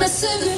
mas have